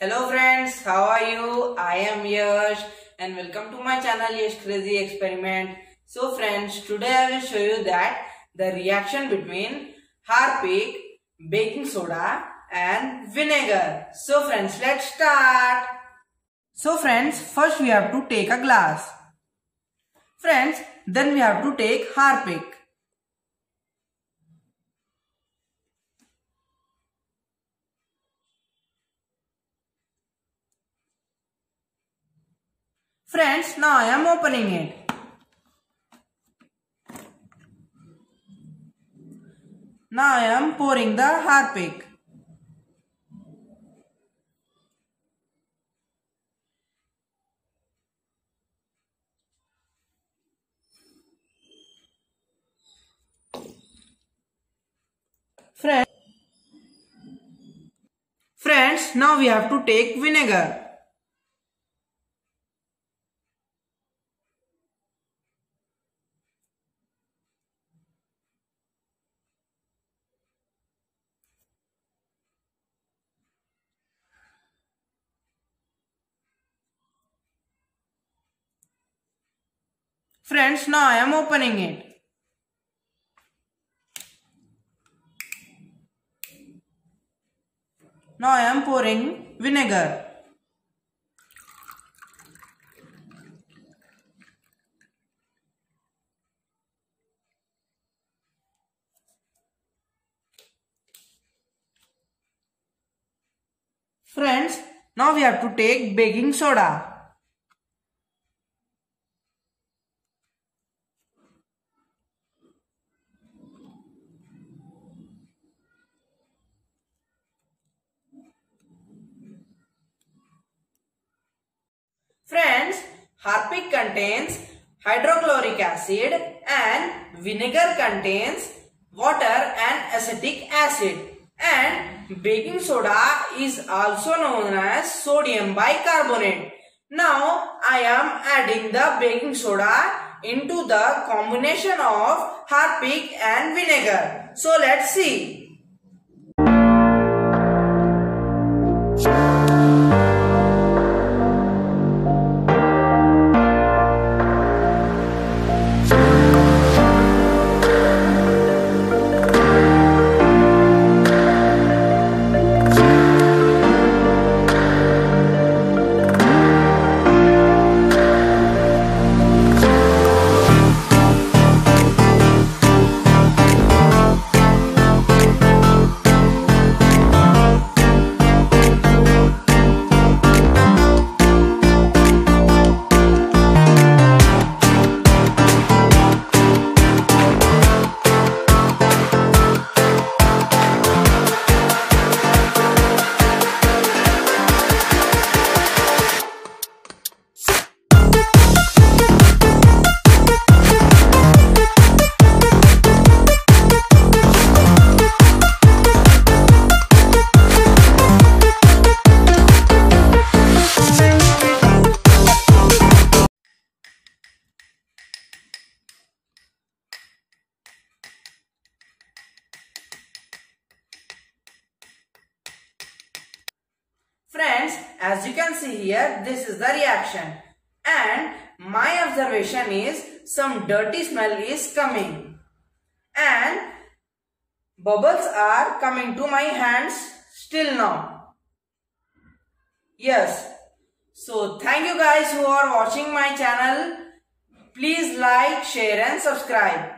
Hello friends, how are you? I am Yash and welcome to my channel Yash Crazy Experiment. So friends, today I will show you that the reaction between Harpic, baking soda and vinegar. So friends, let's start. So friends, first we have to take a glass. Friends, then we have to take Harpic. Friends, now I am opening it. Now I am pouring the Harpic. Friends, Friends, now we have to take vinegar. Friends, now I am opening it. Now I am pouring vinegar. Friends, now we have to take baking soda. Friends, Harpic contains hydrochloric acid and vinegar contains water and acetic acid and baking soda is also known as sodium bicarbonate. Now I am adding the baking soda into the combination of Harpic and vinegar. So let's see. Friends, as you can see here, this is the reaction. And my observation is some dirty smell is coming. And bubbles are coming to my hands still now. Yes. So thank you guys who are watching my channel. Please like, share and subscribe.